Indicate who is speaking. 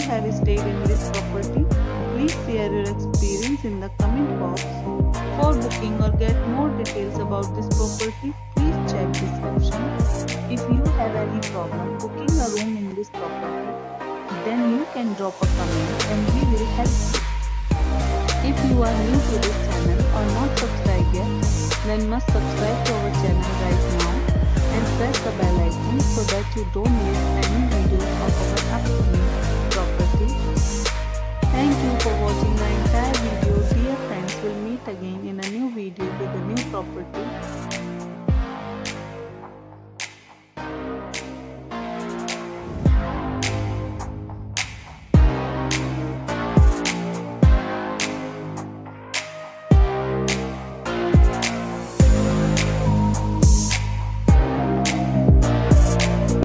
Speaker 1: Have stayed in this property, please share your experience in the comment box. For booking or get more details about this property, please check description. If you have any problem booking a room in this property, then you can drop a comment and we will help you. If you are new to this channel or not subscribed yet, then must subscribe to our channel right now and press the bell icon so that you don't miss